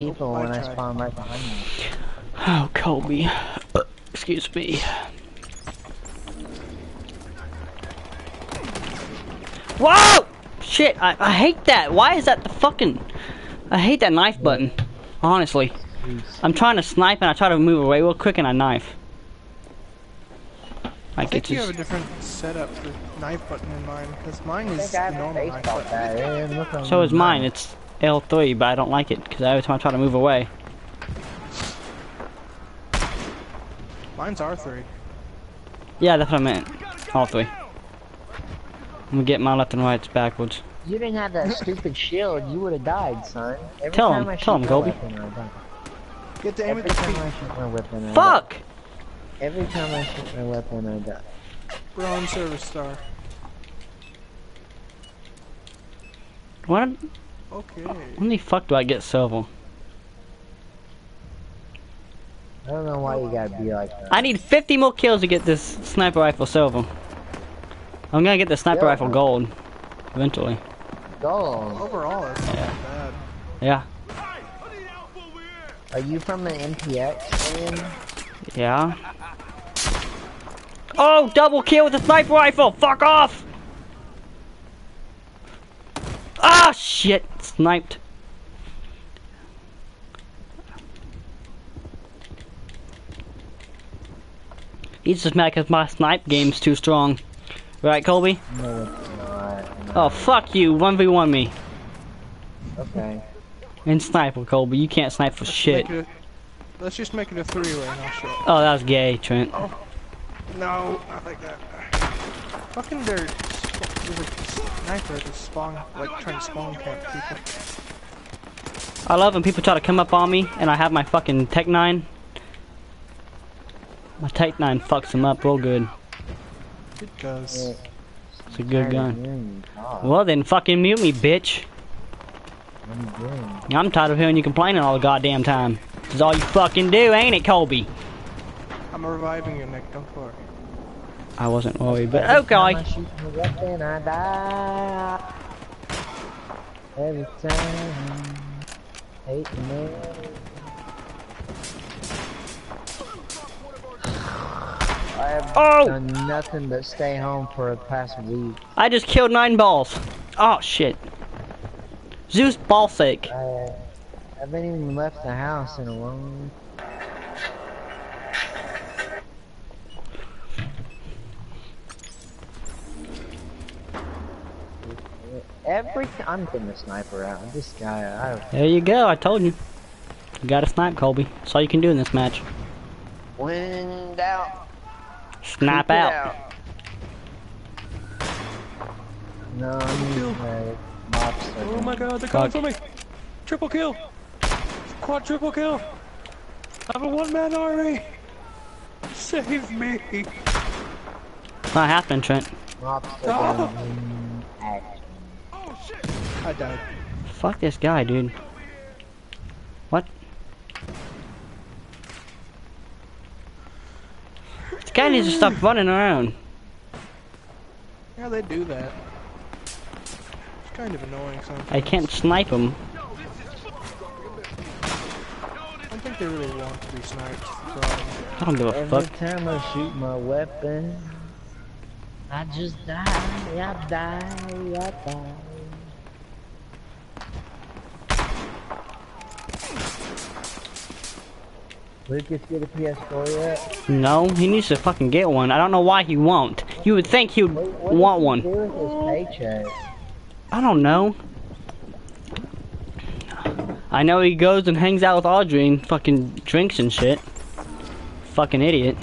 people when I spawn right behind you. Oh, Colby. Uh, excuse me. Whoa! Shit, I, I hate that. Why is that the fucking... I hate that knife button. Honestly. I'm trying to snipe and I try to move away real quick and I knife. I Like think it's you just... have a different setup for knife button in mine, because mine is think I have a normal knife button. bat. and look on So is mine. It's L3, but I don't like it because every time I try to move away. Mine's R3. Yeah, that's what I meant. All three. I'm gonna get my left and rights backwards. You didn't have that stupid shield, you would have died, son. Every Tell time him, I tell him, my Kobe. weapon, I die. Get to aim Every at the time feet. I shoot my weapon, I die. Fuck! Every time I shoot my weapon, I die. Bronze service star. What? Okay. When the fuck do I get silver? I don't know why you gotta be like that. I need 50 more kills to get this sniper rifle silver. I'm gonna get the sniper Yeah. rifle gold. Eventually. Gold. Overall, it's not Yeah. bad. Yeah. Are you from the MPX? Man? Yeah. Oh, double kill with the sniper rifle! Fuck off! Ah, shit! Sniped. He's just mad because my snipe game's too strong. Right, Colby? No, it's not. Oh, fuck you. 1v1 me. Okay. And sniper, Colby. You can't snipe for shit. Make it a, let's just make it a three-way and I'll. Oh, that was gay, Trent. No, not like that. Fucking there's, there's a sniper at spawn, like trying to spawn camp people. I love when people try to come up on me and I have my fucking Tec-9. My Tec-9 fucks them up real good. It does. It's a good gun. Hearing you talk. Well then, fucking mute me, bitch. What are you doing? I'm tired of hearing you complaining all the goddamn time. This is all you fucking do, ain't it, Colby? I'm reviving you, Nick. Don't worry. I wasn't worried, but Every time okay. I shoot my weapon, I die. Every time. Hate me. I have Oh! done nothing but stay home for the past week. I just killed nine balls. Oh shit. Zeus ball sake. Uh, I haven't even left the house in a long Every time I'm getting a sniper out. This guy, I There you go, I told you. You gotta snipe, Colby. That's all you can do in this match. wind out. Snap Keep it out. No, I'm Kill. mobster. Oh my god, they're Fuck. coming for me! Triple kill! Quad triple kill! I'm a one-man army! Save me! It's not happening, Trent. Mobster Ah. Gun in action. I died. Fuck this guy, dude. What? This guy needs to stop running around. Yeah, they do that. It's kind of annoying sometimes. I can't snipe him. I don't think they really want to be sniped. From. I don't give a Every fuck. time I shoot my weapon, I just die, I die, I die. Lucas get a PS4 yet? No, he needs to fucking get one. I don't know why he won't. You would think he would What, what want he one. do with his? I don't know. I know he goes and hangs out with Audrey and fucking drinks and shit. Fucking idiot.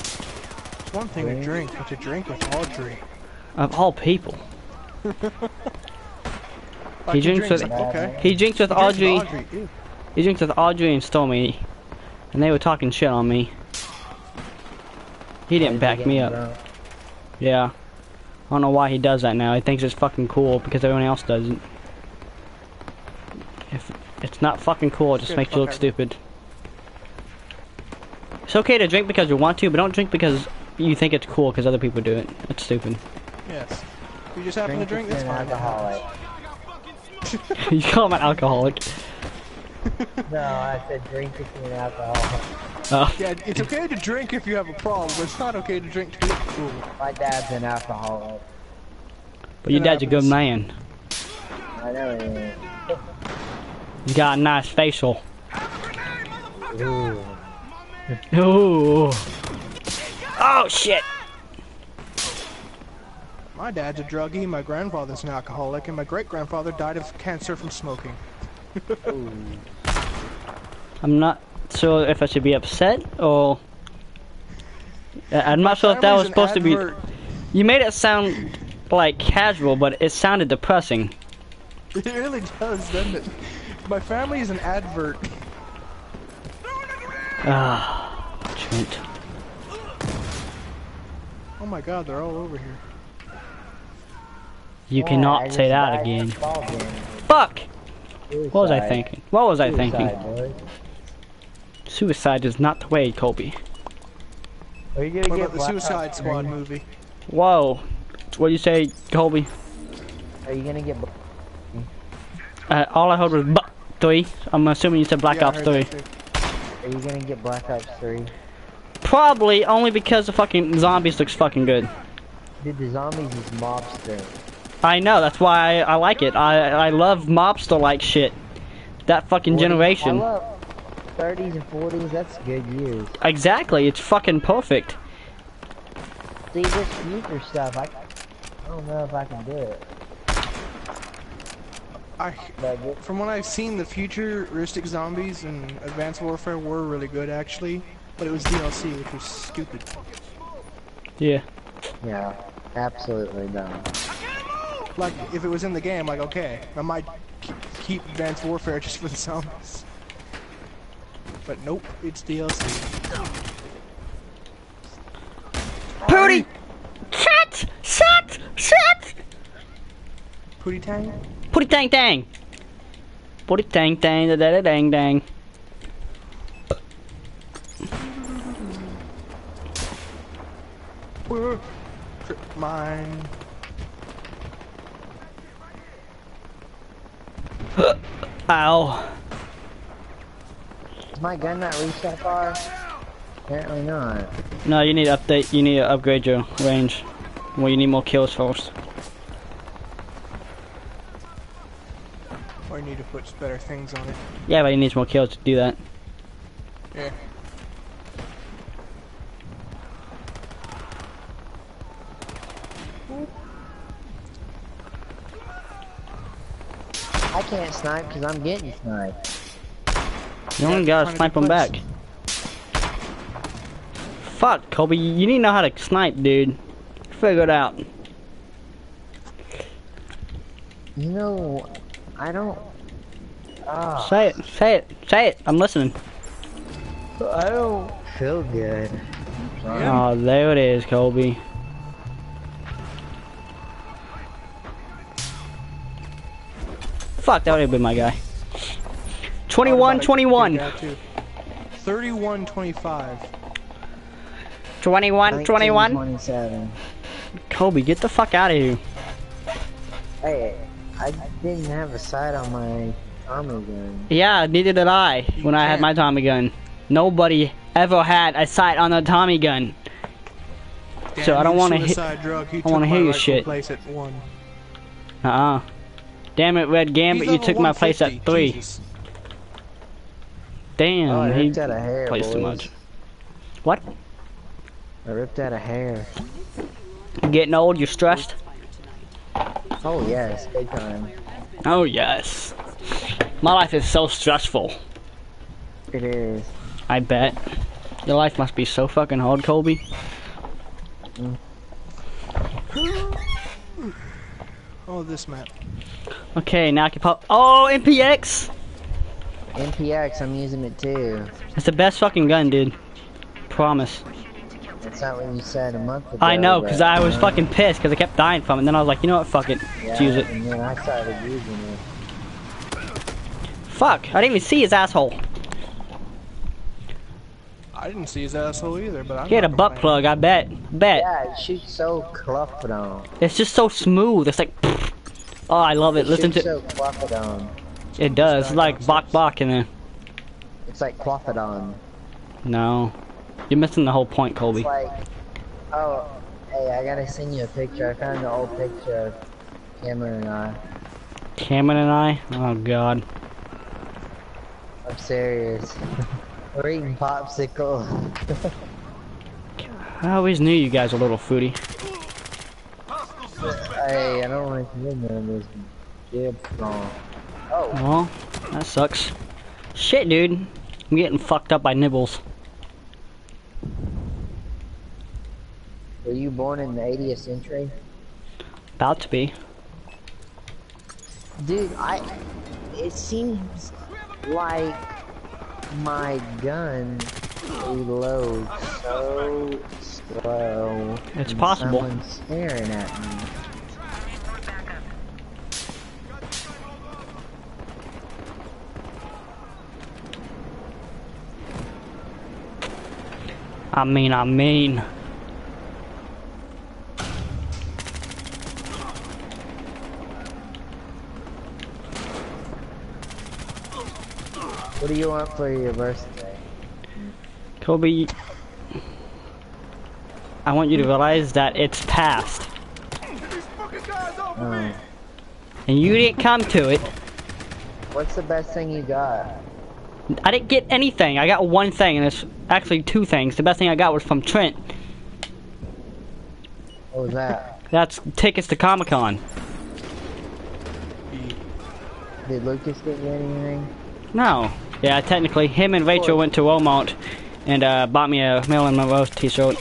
It's one thing to drink, but to drink with Audrey. Of all people. He drinks with- Okay. He drinks with He drinks Audrey. with Audrey. Ew. He drinks with Audrey and Stormy. And they were talking shit on me. He didn't back me up. Yeah. I don't know why he does that now. He thinks it's fucking cool because everyone else doesn't. If it's not fucking cool, it just Good makes you look fucker. stupid. It's okay to drink because you want to, but don't drink because you think it's cool because other people do it. It's stupid. Yes. You just happen to drink, Drink that's fine. alcoholic. you call him an alcoholic. No, I said drink if you're an alcoholic. Oh, Yeah, it's okay to drink if you have a problem, but it's not okay to drink to look cool. My dad's an alcoholic. but your dad's a good man. I know he is. He's got a nice facial. Ooh. Ooh. Oh shit. My dad's a druggie, my grandfather's an alcoholic, and my great grandfather died of cancer from smoking. Ooh. I'm not sure if I should be upset or. I- I'm not sure if that was Family's an supposed to be. You made it sound like casual, but it sounded depressing. It really does, doesn't it? My family is an advert. Ah, Trent. Oh my god, they're all over here. You Yeah, cannot just say that again. from fall damage. Fuck! What was I thinking? What was I thinking? Suicide, boys. Suicide is not the way, Colby. Are you gonna What get about the Black Suicide Ops Squad 3? movie? Whoa. What do you say, Colby? Are you gonna get? Uh, all I heard was bu- 3. I'm assuming you said Black Yeah, Ops 3. Are you gonna get Black Ops 3? Probably only because the fucking zombies looks fucking good. Dude, the zombies is mobster. I know, that's why I, I like it. I I love mobster like shit. That fucking 40s generation. I love 30s and 40s. That's good years. Exactly, it's fucking perfect. See this future stuff. I, I don't know if I can do it. I, from what I've seen, the futuristic zombies in Advanced Warfare were really good, actually. But it was DLC, which was stupid. Yeah. yeah, absolutely dumb. Like, if it was in the game, like, okay, I might keep Advanced Warfare just for the zombies. But nope, it's DLC. Pooty! Shut! Shut! Shut! Pootie Tang? Pooty tang tang! Pooty tang tang da da da dang dang. Trip mine. Ow. Does my gun not reach that far? Apparently not. No, you need to update, you need to upgrade your range. Well, you need more kills first. Or you need to put better things on it. Yeah, but he needs more kills to do that. Yeah. I can't snipe because I'm getting sniped. You only gotta Trying snipe do him back. Fuck, Kobe, you need to know how to snipe, dude. Figure it out. You know, I don't. Ah, Say it, say it, say it. I'm listening. I don't feel good. Oh, there it is, Kobe. Fuck, that would have been my guy. 21 21. 31 25. 21 21. 27. Kobe, get the fuck out of here. Hey, I didn't have a sight on my armor gun. Yeah, neither did I when I had can't. my Tommy gun. Nobody ever had a sight on a Tommy gun. So I don't wanna hit- Drug. He I wanna took hear my your rightful shit. Place at one. Uh-uh. Damn it, Red Gambit, He's you took my place at 3. Jesus. Damn, Oh, he ripped out a hair, plays too much. What? I ripped out a hair. You getting old, you're stressed? Oh yes, big time. Oh, yes. My life is so stressful. It is. I bet. Your life must be so fucking hard, Colby. Mm. Oh, this map. Okay, now I can pop. Oh, MPX! MPX, I'm using it too. It's the best fucking gun, dude. Promise. That's not what you said a month ago. I know, because I was uh, fucking pissed because I kept dying from it. And then I was like, you know what, fuck it. Let's yeah, use it. And then I started using it. Fuck, I didn't even see his asshole. I didn't see his asshole either, but I'm He had a butt plug, I bet. Bet. Yeah, it shoots so cluffed on. It's just so smooth. It's like, Oh, I love it. Listen Shoots to so Quaffadon. It. Does it's like bok bok in there. It's like Quaffadon. No, you're missing the whole point, Colby. It's like, oh, hey, I gotta send you a picture. I found an old picture of Cameron and I. Cameron and I. Oh God. I'm serious. We're eating popsicle. I always knew you guys were a little foodie. hey, I don't want to of this jib song. Oh, Well, that sucks. Shit, dude. I'm getting fucked up by nibbles. were you born in the 80th century? About to be. Dude, I. It seems like my gun reloads so slow. It's possible. Someone's staring at me. I mean, I mean. What do you want for your birthday? Kobe, I want you to realize that it's past. Um, And you didn't come to it. what's the best thing you got? I didn't get anything. I got one thing, and it's actually two things. The best thing I got was from Trent. What was that? That's tickets to Comic Con. Did Lucas get you anything? No. Yeah, technically, him and Rachel went to Walmart and uh, bought me a Marilyn Monroe t-shirt.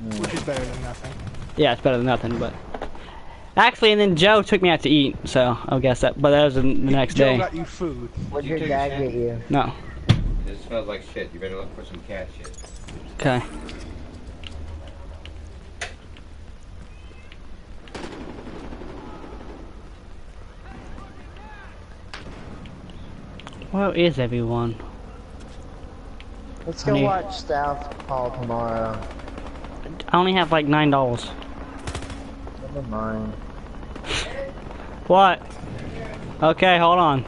Which is better than nothing. Yeah, it's better than nothing, but... Actually, and then Joe took me out to eat, so I'll guess that. But that was the the next Joe day. got you food. What did your took dad get you? No. It smells like shit. You better look for some cat shit. Okay. Where is everyone? Let's go Honey. watch Southpaw tomorrow. I only have like nine dollars. Never mind. What? Okay, hold on.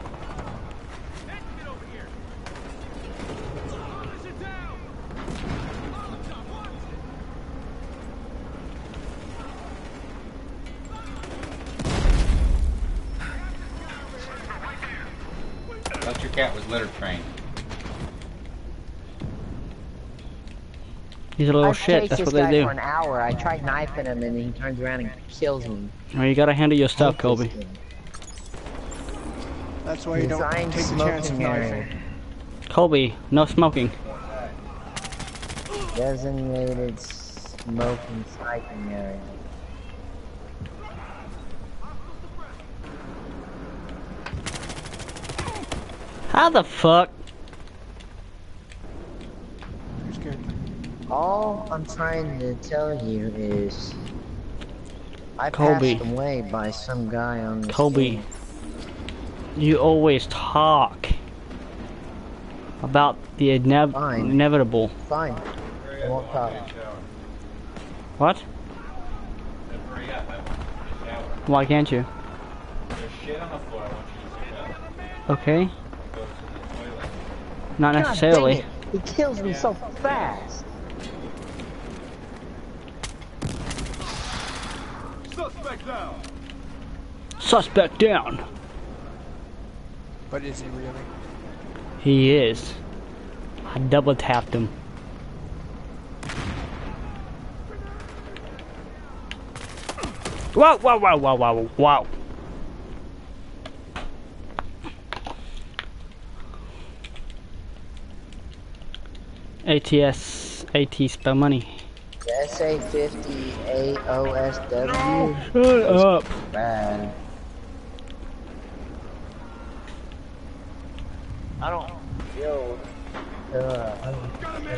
Thought your cat was litter trained. He's a little I've shit. That's this what they guy do. for an hour. I tried knifing him and he turns around and kills me. Well, you gotta handle your stuff, Hate Kobe. That's why you don't Designed take the chance of knifing. area. Kobe, no smoking. Designated smoking sniping area. How the fuck? You're scared. All I'm trying to tell you is I Kobe. passed away by some guy on the Kobe, you always talk about the inev- Fine. inevitable. Fine. I won't talk. What? Hurry up. I want you to shower. Why can't you? There's shit on the floor. I want you to sit up. Okay, not necessarily. it. He kills me so fast. Suspect down. But is he really? He is. I double tapped him. Whoa, whoa, whoa, whoa, whoa, whoa. ATS, AT spell money. The SA-50 AOSW. Shut up. Bad. I don't feel. Uh,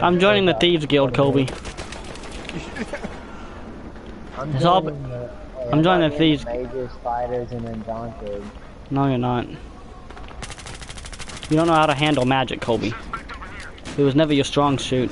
I'm joining the Thieves Guild, Kobe. I'm It's all the, I'm joining the thieves. Major spiders and undaunted. No, you're not. You don't know how to handle magic, Kobe. It was never your strong suit.